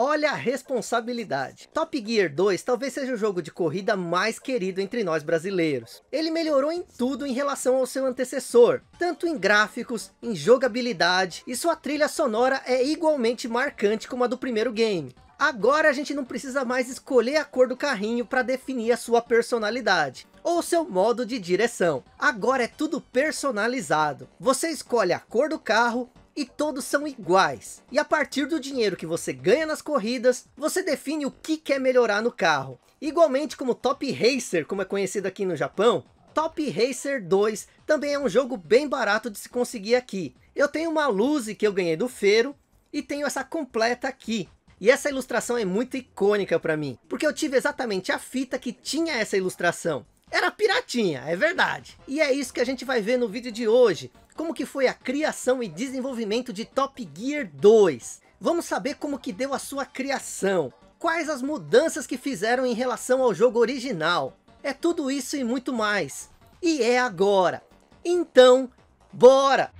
Olha a responsabilidade. Top Gear 2 talvez seja o jogo de corrida mais querido entre nós brasileiros. Ele melhorou em tudo em relação ao seu antecessor, tanto em gráficos, em jogabilidade, e sua trilha sonora é igualmente marcante como a do primeiro game. Agora a gente não precisa mais escolher a cor do carrinho para definir a sua personalidade ou seu modo de direção. Agora é tudo personalizado. Você escolhe a cor do carro, e todos são iguais. E a partir do dinheiro que você ganha nas corridas, você define o que quer melhorar no carro. Igualmente como Top Racer, como é conhecido aqui no Japão, Top Racer 2 também é um jogo bem barato de se conseguir aqui. Eu tenho uma luz que eu ganhei do feiro e tenho essa completa aqui. E essa ilustração é muito icônica para mim, porque eu tive exatamente a fita que tinha essa ilustração. Era piratinha, é verdade. E é isso que a gente vai ver no vídeo de hoje como que foi a criação e desenvolvimento de Top Gear 2. Vamos saber como que deu a sua criação, quais as mudanças que fizeram em relação ao jogo original. É tudo isso e muito mais. E é agora. Então, bora!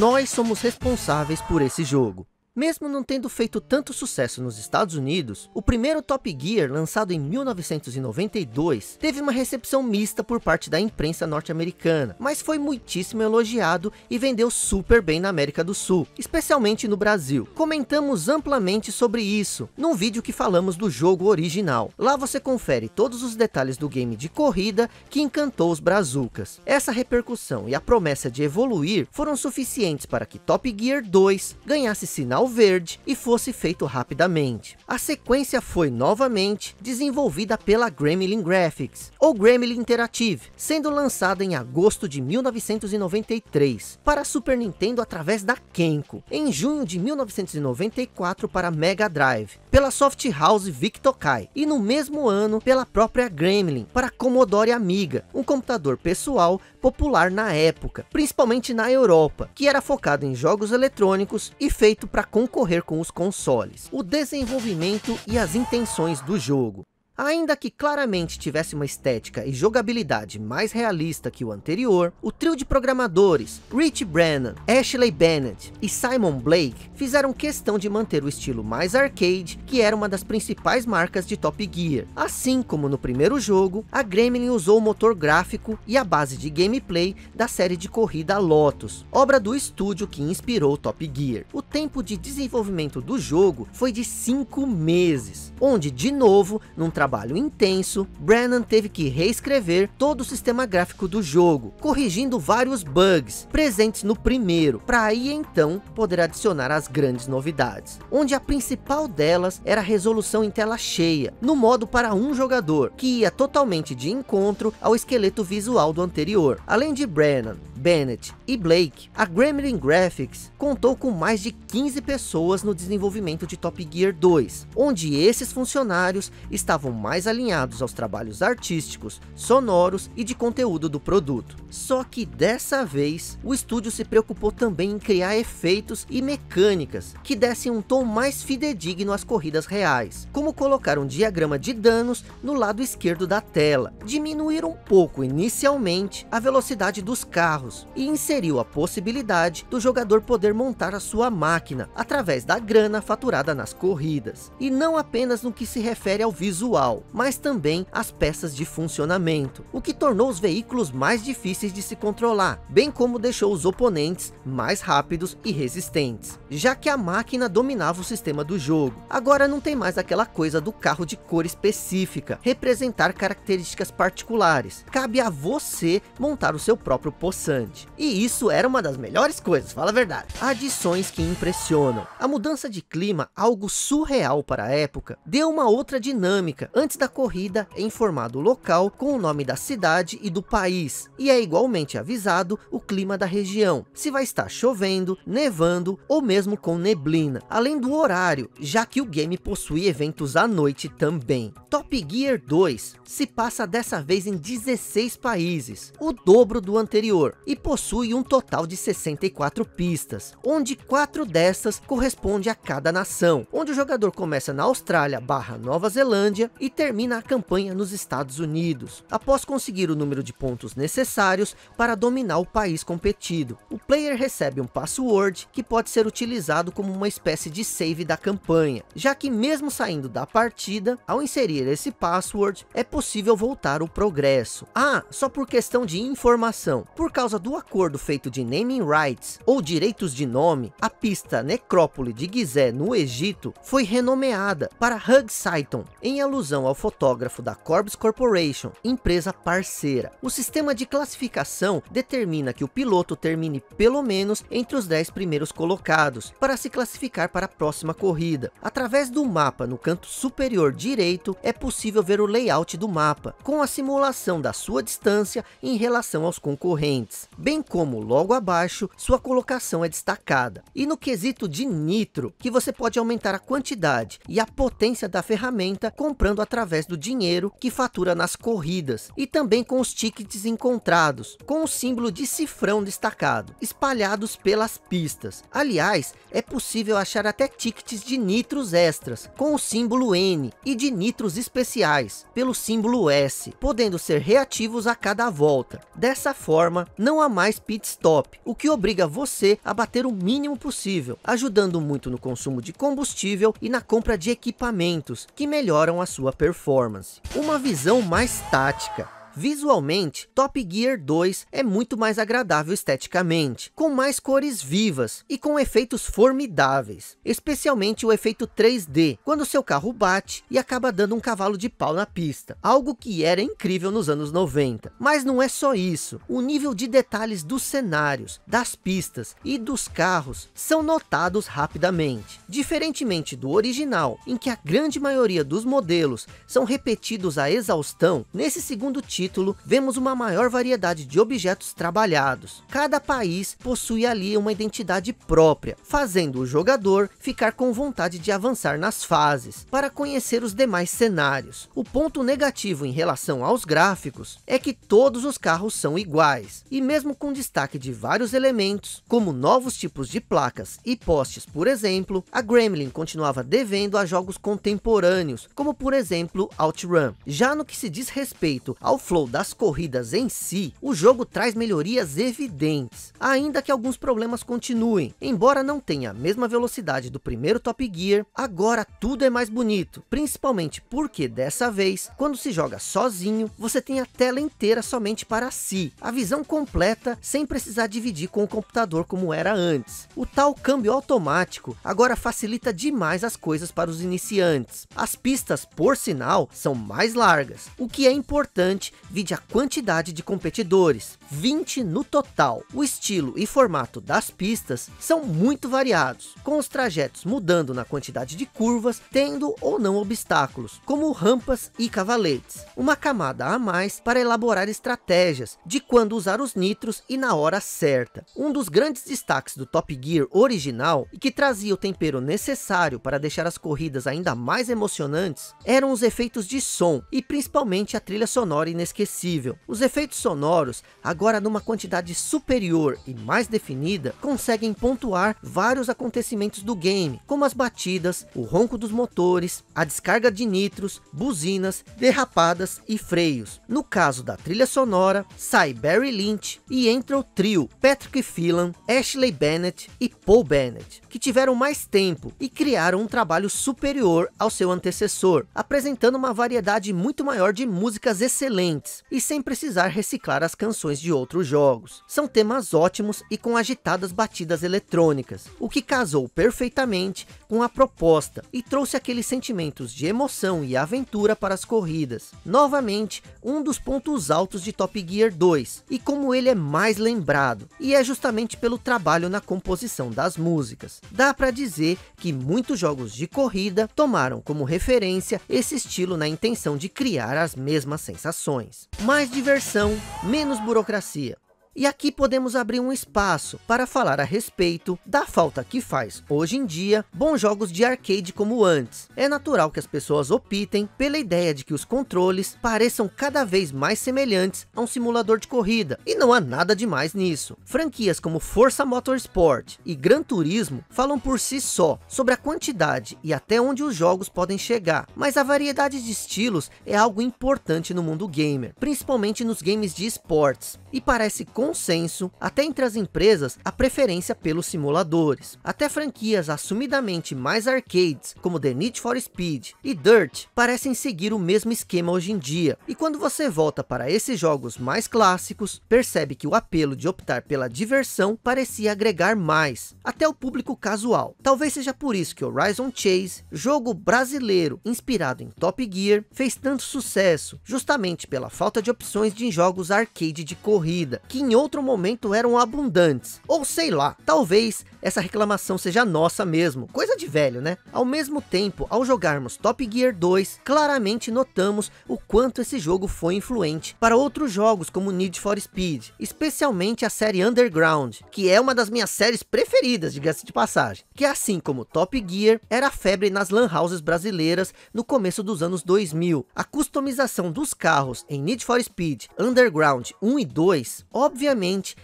Nós somos responsáveis por esse jogo. Mesmo não tendo feito tanto sucesso nos Estados Unidos, o primeiro Top Gear, lançado em 1992, teve uma recepção mista por parte da imprensa norte-americana, mas foi muitíssimo elogiado e vendeu super bem na América do Sul, especialmente no Brasil. Comentamos amplamente sobre isso, num vídeo que falamos do jogo original. Lá você confere todos os detalhes do game de corrida que encantou os brazucas. Essa repercussão e a promessa de evoluir foram suficientes para que Top Gear 2 ganhasse sinal sinal verde e fosse feito rapidamente. A sequência foi novamente desenvolvida pela Gremlin Graphics, ou Gremlin Interactive, sendo lançada em agosto de 1993 para Super Nintendo através da Kenko, em junho de 1994 para Mega Drive, pela Soft House Vic Tokai, e no mesmo ano pela própria Gremlin para Commodore Amiga, um computador pessoal popular na época, principalmente na Europa, que era focado em jogos eletrônicos e feito para concorrer com os consoles. O desenvolvimento e as intenções do jogo. Ainda que claramente tivesse uma estética e jogabilidade mais realista que o anterior, o trio de programadores Rich Brennan, Ashley Bennett e Simon Blake fizeram questão de manter o estilo mais arcade, que era uma das principais marcas de Top Gear. Assim como no primeiro jogo, a Gremlin usou o motor gráfico e a base de gameplay da série de corrida Lotus, obra do estúdio que inspirou Top Gear. O tempo de desenvolvimento do jogo foi de 5 meses, onde de novo, num trabalho intenso, Brennan teve que reescrever todo o sistema gráfico do jogo, corrigindo vários bugs presentes no primeiro, para aí então poder adicionar as grandes novidades, onde a principal delas era a resolução em tela cheia, no modo para um jogador, que ia totalmente de encontro ao esqueleto visual do anterior. Além de Brennan, Bennett e Blake, a Gremlin Graphics contou com mais de 15 pessoas no desenvolvimento de Top Gear 2, onde esses funcionários estavam mais alinhados aos trabalhos artísticos, sonoros e de conteúdo do produto. Só que dessa vez, o estúdio se preocupou também em criar efeitos e mecânicas que dessem um tom mais fidedigno às corridas reais, como colocar um diagrama de danos no lado esquerdo da tela, diminuir um pouco inicialmente a velocidade dos carros e inseriu a possibilidade do jogador poder montar a sua máquina através da grana faturada nas corridas, e não apenas no que se refere ao visual, mas também as peças de funcionamento, o que tornou os veículos mais difíceis de se controlar, bem como deixou os oponentes mais rápidos e resistentes, já que a máquina dominava o sistema do jogo. Agora não tem mais aquela coisa do carro de cor específica, representar características particulares. Cabe a você montar o seu próprio poçante. E isso era uma das melhores coisas, fala a verdade. Adições que impressionam. A mudança de clima, algo surreal para a época, deu uma outra dinâmica, Antes da corrida é informado o local com o nome da cidade e do país, e é igualmente avisado o clima da região, se vai estar chovendo, nevando ou mesmo com neblina, além do horário, já que o game possui eventos à noite também. Top Gear 2 se passa dessa vez em 16 países, o dobro do anterior, e possui um total de 64 pistas, onde quatro dessas corresponde a cada nação, onde o jogador começa na Austrália barra Nova Zelândia e termina a campanha nos Estados Unidos, após conseguir o número de pontos necessários para dominar o país competido. O player recebe um password que pode ser utilizado como uma espécie de save da campanha, já que mesmo saindo da partida, ao inserir esse password, é possível voltar o progresso. Ah, só por questão de informação, por causa do acordo feito de naming rights ou direitos de nome, a pista Necrópole de Gizé no Egito foi renomeada para Hug Saiton, em alusão ao fotógrafo da Corbs Corporation, empresa parceira. O sistema de classificação determina que o piloto termine pelo menos entre os 10 primeiros colocados, para se classificar para a próxima corrida. Através do mapa no canto superior direito, é possível ver o layout do mapa, com a simulação da sua distância em relação aos concorrentes, bem como logo abaixo, sua colocação é destacada. E no quesito de nitro, que você pode aumentar a quantidade e a potência da ferramenta comprando através do dinheiro que fatura nas corridas, e também com os tickets encontrados, com o símbolo de cifrão destacado, espalhados pelas pistas. Aliás, é possível achar até tickets de nitros extras, com o símbolo N, e de nitros especiais, pelo símbolo S, podendo ser reativos a cada volta. Dessa forma, não há mais pit stop, o que obriga você a bater o mínimo possível, ajudando muito no consumo de combustível e na compra de equipamentos, que melhoram a sua performance. Uma visão mais tática, Visualmente, Top Gear 2 é muito mais agradável esteticamente, com mais cores vivas e com efeitos formidáveis, especialmente o efeito 3D, quando seu carro bate e acaba dando um cavalo de pau na pista, algo que era incrível nos anos 90. Mas não é só isso, o nível de detalhes dos cenários, das pistas e dos carros são notados rapidamente, diferentemente do original, em que a grande maioria dos modelos são repetidos a exaustão, nesse segundo título título, vemos uma maior variedade de objetos trabalhados. Cada país possui ali uma identidade própria, fazendo o jogador ficar com vontade de avançar nas fases, para conhecer os demais cenários. O ponto negativo em relação aos gráficos é que todos os carros são iguais, e mesmo com destaque de vários elementos, como novos tipos de placas e postes, por exemplo, a Gremlin continuava devendo a jogos contemporâneos, como por exemplo OutRun. Já no que se diz respeito ao flow das corridas em si, o jogo traz melhorias evidentes, ainda que alguns problemas continuem. Embora não tenha a mesma velocidade do primeiro Top Gear, agora tudo é mais bonito, principalmente porque dessa vez, quando se joga sozinho, você tem a tela inteira somente para si, a visão completa sem precisar dividir com o computador como era antes. O tal câmbio automático agora facilita demais as coisas para os iniciantes. As pistas, por sinal, são mais largas, o que é importante vide a quantidade de competidores, 20 no total. O estilo e formato das pistas são muito variados, com os trajetos mudando na quantidade de curvas, tendo ou não obstáculos, como rampas e cavaletes. Uma camada a mais para elaborar estratégias de quando usar os nitros e na hora certa. Um dos grandes destaques do Top Gear original, e que trazia o tempero necessário para deixar as corridas ainda mais emocionantes, eram os efeitos de som, e principalmente a trilha sonora inesquecível inesquecível. Os efeitos sonoros, agora numa quantidade superior e mais definida, conseguem pontuar vários acontecimentos do game, como as batidas, o ronco dos motores, a descarga de nitros, buzinas, derrapadas e freios. No caso da trilha sonora, sai Barry Lynch e entra o trio Patrick Phelan, Ashley Bennett e Paul Bennett, que tiveram mais tempo e criaram um trabalho superior ao seu antecessor, apresentando uma variedade muito maior de músicas excelentes e sem precisar reciclar as canções de outros jogos. São temas ótimos e com agitadas batidas eletrônicas, o que casou perfeitamente com a proposta e trouxe aqueles sentimentos de emoção e aventura para as corridas. Novamente, um dos pontos altos de Top Gear 2, e como ele é mais lembrado, e é justamente pelo trabalho na composição das músicas. Dá para dizer que muitos jogos de corrida tomaram como referência esse estilo na intenção de criar as mesmas sensações. Mais diversão, menos burocracia. E aqui podemos abrir um espaço para falar a respeito da falta que faz, hoje em dia, bons jogos de arcade como antes. É natural que as pessoas optem pela ideia de que os controles pareçam cada vez mais semelhantes a um simulador de corrida, e não há nada demais nisso. Franquias como Força Motorsport e Gran Turismo falam por si só sobre a quantidade e até onde os jogos podem chegar, mas a variedade de estilos é algo importante no mundo gamer, principalmente nos games de esportes, e parece consenso, até entre as empresas, a preferência pelos simuladores. Até franquias assumidamente mais arcades, como The Need for Speed e Dirt, parecem seguir o mesmo esquema hoje em dia. E quando você volta para esses jogos mais clássicos, percebe que o apelo de optar pela diversão parecia agregar mais, até o público casual. Talvez seja por isso que Horizon Chase, jogo brasileiro inspirado em Top Gear, fez tanto sucesso, justamente pela falta de opções de jogos arcade de corrida, que em outro momento eram abundantes. Ou sei lá, talvez essa reclamação seja nossa mesmo, coisa de velho, né? Ao mesmo tempo, ao jogarmos Top Gear 2, claramente notamos o quanto esse jogo foi influente para outros jogos como Need for Speed, especialmente a série Underground, que é uma das minhas séries preferidas, diga-se de passagem, que assim como Top Gear, era febre nas lan houses brasileiras no começo dos anos 2000. A customização dos carros em Need for Speed, Underground 1 e 2, obviamente,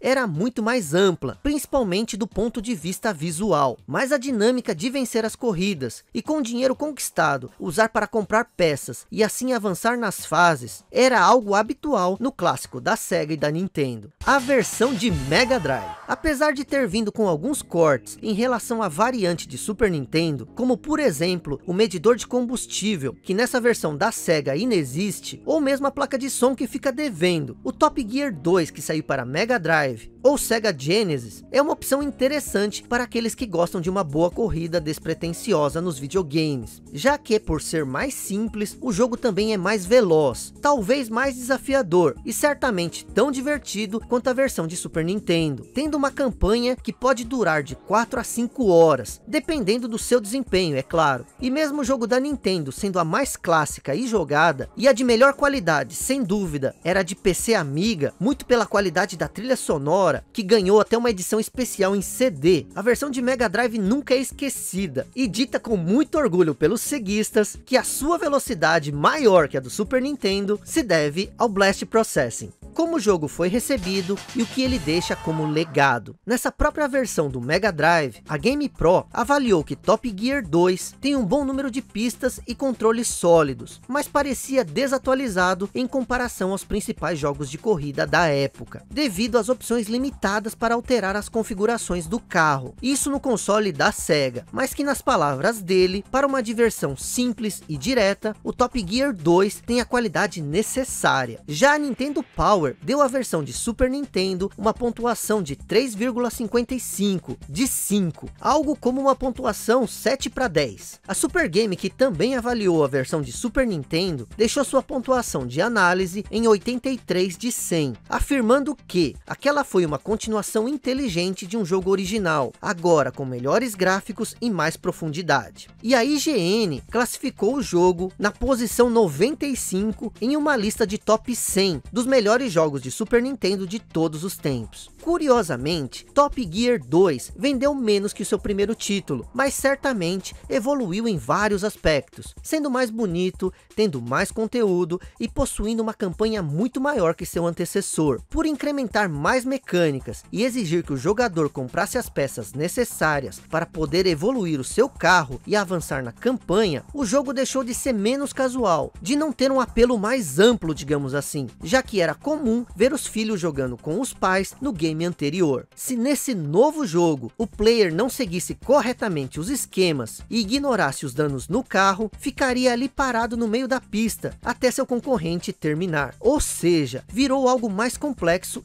era muito mais ampla, principalmente do ponto de vista visual, mas a dinâmica de vencer as corridas e com o dinheiro conquistado, usar para comprar peças e assim avançar nas fases, era algo habitual no clássico da Sega e da Nintendo. A versão de Mega Drive, apesar de ter vindo com alguns cortes em relação à variante de Super Nintendo, como por exemplo, o medidor de combustível, que nessa versão da Sega inexiste, ou mesmo a placa de som que fica devendo, o Top Gear 2 que saiu para Mega Drive, ou Sega Genesis, é uma opção interessante para aqueles que gostam de uma boa corrida despretensiosa nos videogames, já que por ser mais simples, o jogo também é mais veloz, talvez mais desafiador e certamente tão divertido quanto a versão de Super Nintendo, tendo uma campanha que pode durar de 4 a 5 horas, dependendo do seu desempenho, é claro. E mesmo o jogo da Nintendo sendo a mais clássica e jogada, e a de melhor qualidade, sem dúvida, era de PC Amiga, muito pela qualidade da trilha sonora, que ganhou até uma edição especial em CD. A versão de Mega Drive nunca é esquecida, e dita com muito orgulho pelos ceguistas, que a sua velocidade maior que a do Super Nintendo, se deve ao Blast Processing como o jogo foi recebido e o que ele deixa como legado. Nessa própria versão do Mega Drive, a Game Pro avaliou que Top Gear 2 tem um bom número de pistas e controles sólidos, mas parecia desatualizado em comparação aos principais jogos de corrida da época, devido às opções limitadas para alterar as configurações do carro. Isso no console da Sega, mas que nas palavras dele, para uma diversão simples e direta, o Top Gear 2 tem a qualidade necessária. Já a Nintendo Power deu à versão de Super Nintendo uma pontuação de 3,55 de 5, algo como uma pontuação 7 para 10. A Super Game, que também avaliou a versão de Super Nintendo, deixou sua pontuação de análise em 83 de 100, afirmando que aquela foi uma continuação inteligente de um jogo original, agora com melhores gráficos e mais profundidade. E a IGN classificou o jogo na posição 95 em uma lista de top 100 dos melhores jogos de Super Nintendo de todos os tempos. Curiosamente, Top Gear 2 vendeu menos que o seu primeiro título, mas certamente evoluiu em vários aspectos, sendo mais bonito, tendo mais conteúdo e possuindo uma campanha muito maior que seu antecessor. Por incrementar mais mecânicas e exigir que o jogador comprasse as peças necessárias para poder evoluir o seu carro e avançar na campanha, o jogo deixou de ser menos casual, de não ter um apelo mais amplo, digamos assim, já que era comum ver os filhos jogando com os pais no game anterior. Se nesse novo jogo o player não seguisse corretamente os esquemas e ignorasse os danos no carro, ficaria ali parado no meio da pista até seu concorrente terminar. Ou seja, virou algo mais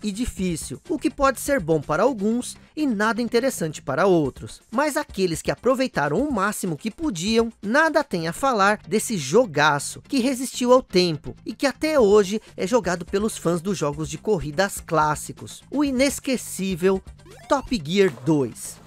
e difícil, o que pode ser bom para alguns e nada interessante para outros. Mas aqueles que aproveitaram o máximo que podiam, nada tem a falar desse jogaço que resistiu ao tempo e que até hoje é jogado pelos fãs dos jogos de corridas clássicos. O inesquecível Top Gear 2.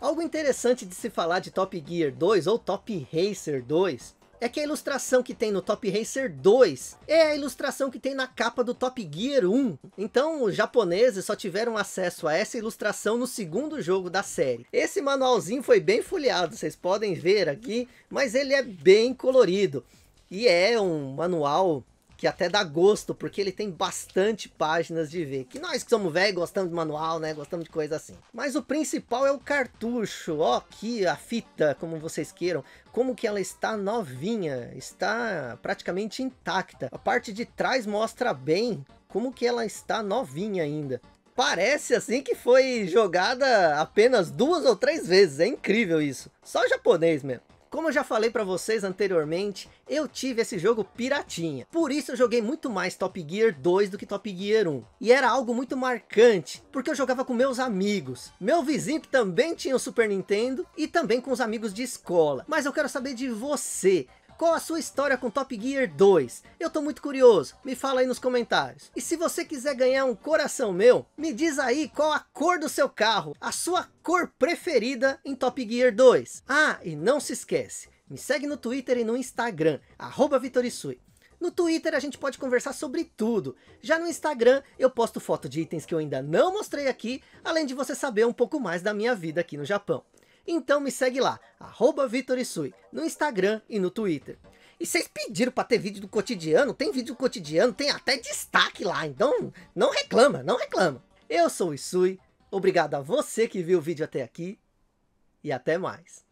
Algo interessante de se falar de Top Gear 2 ou Top Racer 2 é que a ilustração que tem no Top Racer 2 é a ilustração que tem na capa do Top Gear 1. Então os japoneses só tiveram acesso a essa ilustração no segundo jogo da série. Esse manualzinho foi bem folheado, vocês podem ver aqui, mas ele é bem colorido. E é um manual que até dá gosto, porque ele tem bastante páginas de ver. Que nós que somos velhos gostamos de manual, né? Gostamos de coisa assim. Mas o principal é o cartucho. Ó, aqui a fita, como vocês queiram. Como que ela está novinha, está praticamente intacta. A parte de trás mostra bem como que ela está novinha ainda. Parece assim que foi jogada apenas duas ou três vezes. É incrível isso. Só japonês mesmo. Como eu já falei para vocês anteriormente, eu tive esse jogo piratinha. Por isso eu joguei muito mais Top Gear 2 do que Top Gear 1. E era algo muito marcante, porque eu jogava com meus amigos. Meu vizinho que também tinha o Super Nintendo e também com os amigos de escola. Mas eu quero saber de você. Qual a sua história com Top Gear 2? Eu tô muito curioso, me fala aí nos comentários. E se você quiser ganhar um coração meu, me diz aí qual a cor do seu carro, a sua cor preferida em Top Gear 2. Ah, e não se esquece, me segue no Twitter e no Instagram, arroba Vitorisui. No Twitter a gente pode conversar sobre tudo. Já no Instagram eu posto foto de itens que eu ainda não mostrei aqui, além de você saber um pouco mais da minha vida aqui no Japão. Então me segue lá, arroba Vitorisui, no Instagram e no Twitter. E vocês pediram para ter vídeo do cotidiano, tem vídeo do cotidiano, tem até destaque lá, então não reclama, não reclama. Eu sou o Isui, obrigado a você que viu o vídeo até aqui e até mais.